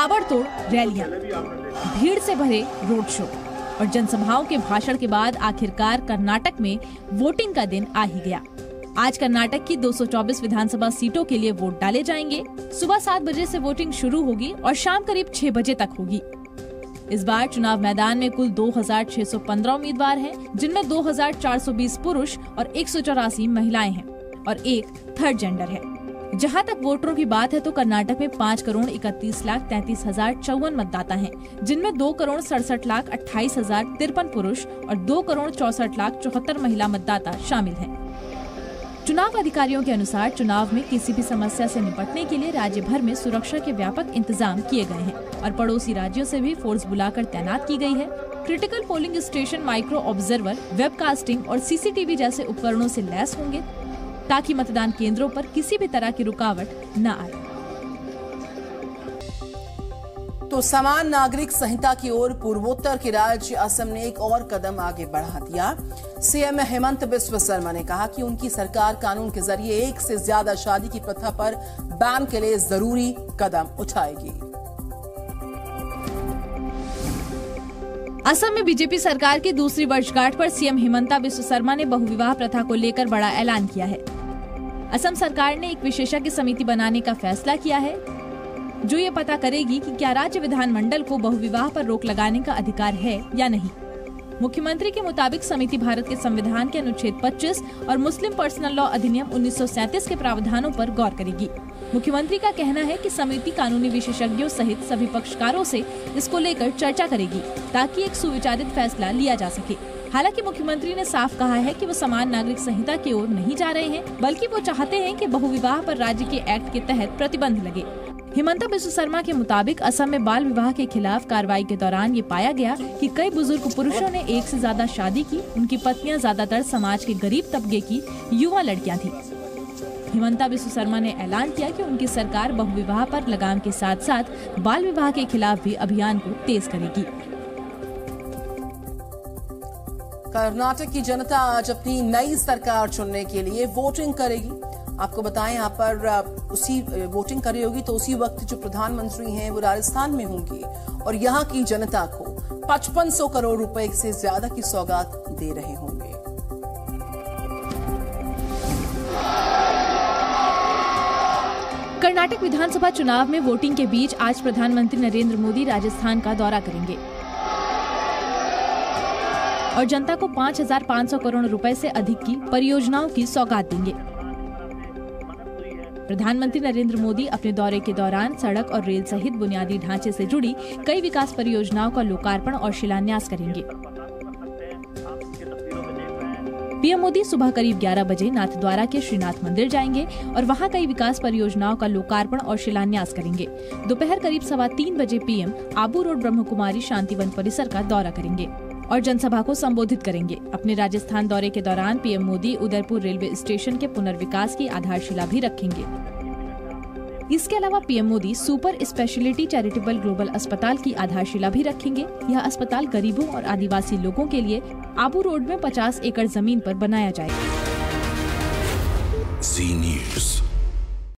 ताबड़तोड़ रैलियाँ। भीड़ से भरे रोड शो। और जनसभाओं के भाषण के बाद आखिरकार कर्नाटक में वोटिंग का दिन आ ही गया। आज कर्नाटक की 224 विधानसभा सीटों के लिए वोट डाले जाएँगे। सुबह सात बजे से वोटिंग शुरू होगी और शाम करीब छह बजे तक होगी। इस बार चुनाव मैदान में कुल 2,615 उम्मीदवार हैं, जिनमें 2,420 पुरुष और एक सौ चौरासी महिलाएँ हैं और एक थर्ड जेंडर है। जहाँ तक वोटरों की बात है तो कर्नाटक में पाँच करोड़ इकतीस लाख तैतीस हज़ार चौवन मतदाता हैं, जिनमें दो करोड़ सड़सठ लाख अट्ठाईस हज़ार तिरपन पुरुष और दो करोड़ चौसठ लाख चौहत्तर महिला मतदाता शामिल हैं। चुनाव अधिकारियों के अनुसार चुनाव में किसी भी समस्या से निपटने के लिए राज्य भर में सुरक्षा के व्यापक इंतज़ाम किए गए हैं और पड़ोसी राज्यों से भी फोर्स बुलाकर तैनात की गई है critical polling station micro observer webcasting और सीसीटीवी जैसे उपकरणों से लैस होंगे ताकि मतदान केंद्रों पर किसी भी तरह की रुकावट न आए। तो समान नागरिक संहिता की ओर पूर्वोत्तर के राज्य असम ने एक और कदम आगे बढ़ा दिया। सीएम हेमंत बिस्व शर्मा ने कहा कि उनकी सरकार कानून के ज़रिए एक से ज़्यादा शादी की प्रथा पर बैन के लिए ज़रूरी कदम उठाएगी। असम में बीजेपी सरकार की दूसरी वर्षगांठ पर सीएम हेमंता बिस्व शर्मा ने बहुविवाह प्रथा को लेकर बड़ा ऐलान किया है। असम सरकार ने एक विशेषज्ञ समिति बनाने का फैसला किया है। जो ये पता करेगी कि क्या राज्य विधानमंडल को बहुविवाह पर रोक लगाने का अधिकार है या नहीं। मुख्यमंत्री के मुताबिक समिति भारत के संविधान के अनुच्छेद 25 और मुस्लिम पर्सनल लॉ अधिनियम 1937 के प्रावधानों पर गौर करेगी। मुख्यमंत्री का कहना है कि समिति कानूनी विशेषज्ञों सहित सभी पक्षकारों से इसको लेकर चर्चा करेगी, ताकि एक सुविचारित फैसला लिया जा सके। हालाँकि मुख्यमंत्री ने साफ़ कहा है कि वो समान नागरिक संहिता की ओर नहीं जा रहे हैं, बल्कि वो चाहते हैं कि बहुविवाह पर राज्य के एक्ट के तहत प्रतिबंध लगे। हिमंता बिस्व शर्मा के मुताबिक असम में बाल विवाह के खिलाफ कार्रवाई के दौरान ये पाया गया कि कई बुज़ुर्ग पुरुषों ने एक से ज़्यादा शादी की, उनकी पत्नियाँ ज़्यादातर समाज के गरीब तबके की युवा लड़कियाँ थी। हिमंता बिस्व शर्मा ने ऐलान किया कि उनकी सरकार बहुविवाह पर लगाम के साथ साथ बाल विवाह के खिलाफ भी अभियान को तेज करेगी। कर्नाटक की जनता आज अपनी नई सरकार चुनने के लिए वोटिंग करेगी। आपको बताएँ, यहाँ पर उसी वोटिंग करी होगी तो उसी वक्त जो प्रधानमंत्री हैं वो राजस्थान में होंगी और यहाँ की जनता को 5500 करोड़ रुपए से ज़्यादा की सौगात दे रहे होंगे। कर्नाटक विधानसभा चुनाव में वोटिंग के बीच आज प्रधानमंत्री नरेंद्र मोदी राजस्थान का दौरा करेंगे। और जनता को 5,500 करोड़ रुपए से अधिक की परियोजनाओं की सौगात देंगे। प्रधानमंत्री नरेंद्र मोदी अपने दौरे के दौरान सड़क और रेल सहित बुनियादी ढांचे से जुड़ी कई विकास परियोजनाओं का लोकार्पण और शिलान्यास करेंगे। पीएम मोदी सुबह करीब 11 बजे नाथद्वारा के श्रीनाथ मंदिर जाएँगे और वहाँ कई विकास परियोजनाओं का लोकार्पण और शिलान्यास करेंगे। दोपहर करीब सवा तीन बजे पीएम आबू रोड ब्रह्म कुमारी शांतिवन परिसर का दौरा करेंगे। और जनसभा को संबोधित करेंगे। अपने राजस्थान दौरे के दौरान PM Modi Udaipur railway station के पुनर्विकास की आधारशिला भी रखेंगे। इसके अलावा PM Modi super speciality charitable global अस्पताल की आधारशिला भी रखेंगे। यह अस्पताल गरीबों और आदिवासी लोगों के लिए आबू रोड में 50 एकड़ ज़मीन पर बनाया जाएगा।